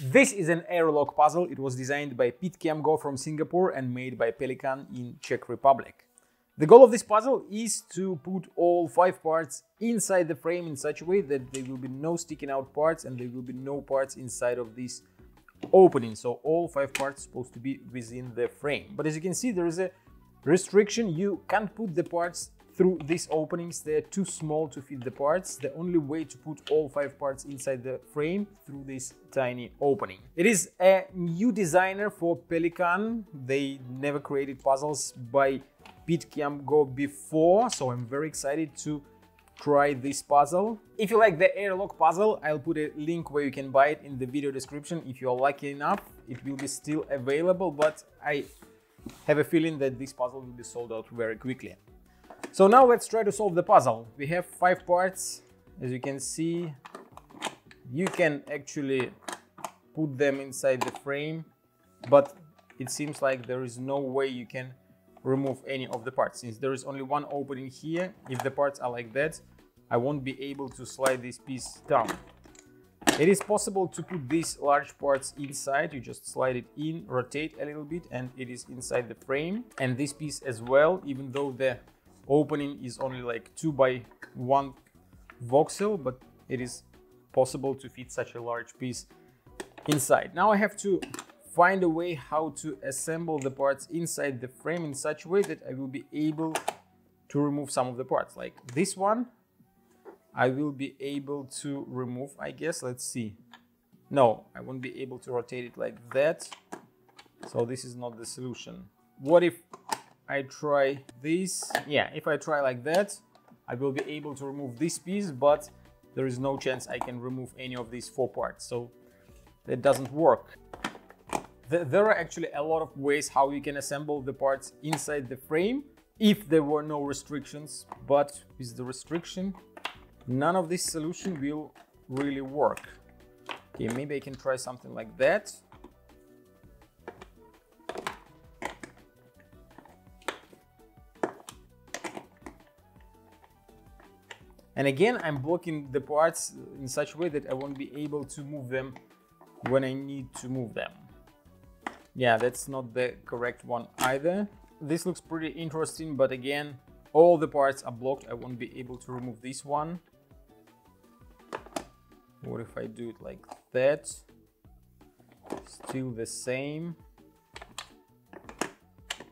This is an airlock puzzle. It was designed by Pete Pit Khiam Goh from Singapore and made by Pelikan in Czech Republic. The goal of this puzzle is to put all five parts inside the frame in such a way that there will be no sticking out parts and there will be no parts inside of this opening. So all five parts supposed to be within the frame. But as you can see, there is a restriction. You can't put the parts through these openings. They're too small to fit the parts. The only way to put all five parts inside the frame through this tiny opening. It is a new designer for Pelikan. They never created puzzles by Pit Khiam Goh before, so I'm very excited to try this puzzle. If you like the airlock puzzle, I'll put a link where you can buy it in the video description. If you're lucky enough, it will be still available, but I have a feeling that this puzzle will be sold out very quickly. So now let's try to solve the puzzle. We have five parts. As you can see, you can actually put them inside the frame, but it seems like there is no way you can remove any of the parts. Since there is only one opening here, if the parts are like that, I won't be able to slide this piece down. It is possible to put these large parts inside, you just slide it in, rotate a little bit and it is inside the frame. And this piece as well, even though the opening is only like 2 by 1 voxel, but it is possible to fit such a large piece inside. Now I have to find a way how to assemble the parts inside the frame in such a way that I will be able to remove some of the parts. Like this one, I will be able to remove, I guess. Let's see. No, I won't be able to rotate it like that. So this is not the solution. What if I try this? Yeah, if I try like that, I will be able to remove this piece, but there is no chance I can remove any of these four parts. So that doesn't work. There are actually a lot of ways how you can assemble the parts inside the frame if there were no restrictions, but with the restriction, none of this solution will really work. Okay, maybe I can try something like that. And again, I'm blocking the parts in such a way that I won't be able to move them when I need to move them. Yeah, that's not the correct one either. This looks pretty interesting, but again, all the parts are blocked. I won't be able to remove this one. What if I do it like that? Still the same.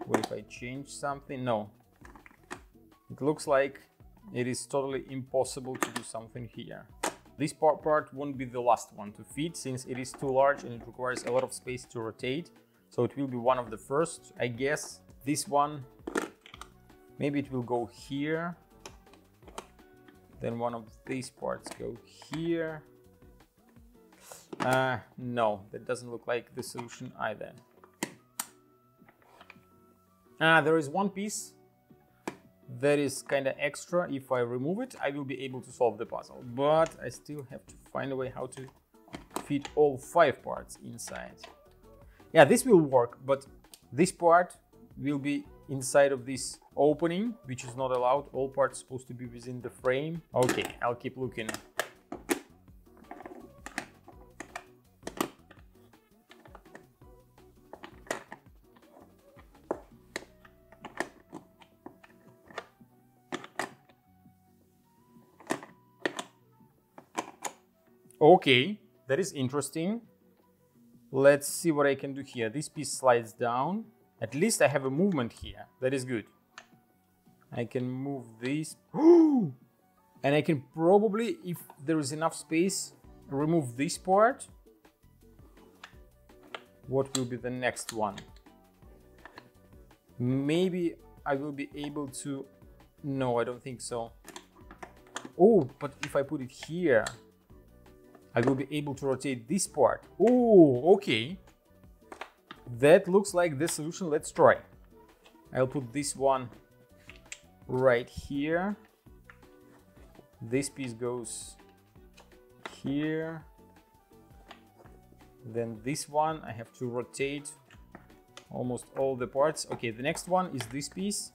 What if I change something? No. It looks like it is totally impossible to do something here. This part, won't be the last one to fit since it is too large and it requires a lot of space to rotate. So it will be one of the first, I guess. This one, maybe it will go here. Then one of these parts go here. Uh, no, that doesn't look like the solution either. Ah, there is one piece that is kind of extra. If I remove it, I will be able to solve the puzzle. But I still have to find a way how to fit all five parts inside. Yeah, this will work, but this part will be inside of this opening, which is not allowed. All parts supposed to be within the frame. Okay, I'll keep looking. Okay, that is interesting. Let's see what I can do here. This piece slides down. At least I have a movement here. That is good. I can move this. and I can probably, if there is enough space, remove this part. What will be the next one? Maybe I will be able to... No, I don't think so. Oh, but if I put it here, I will be able to rotate this part. Oh, okay. That looks like the solution. Let's try. I'll put this one right here. This piece goes here. Then this one, I have to rotate almost all the parts. Okay, the next one is this piece.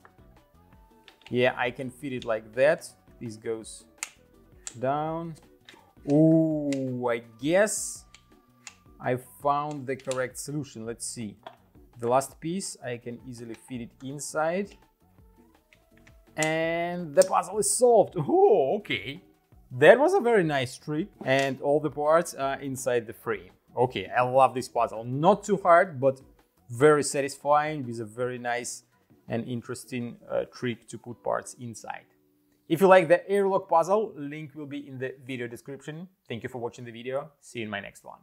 Yeah, I can fit it like that. This goes down Oh, I guess I found the correct solution. Let's see. The last piece, I can easily fit it inside. And the puzzle is solved. Oh, okay. That was a very nice trick. And all the parts are inside the frame. Okay, I love this puzzle. Not too hard, but very satisfying with a very nice and interesting uh, trick to put parts inside. If you like the airlock puzzle, link will be in the video description. Thank you for watching the video. See you in my next one.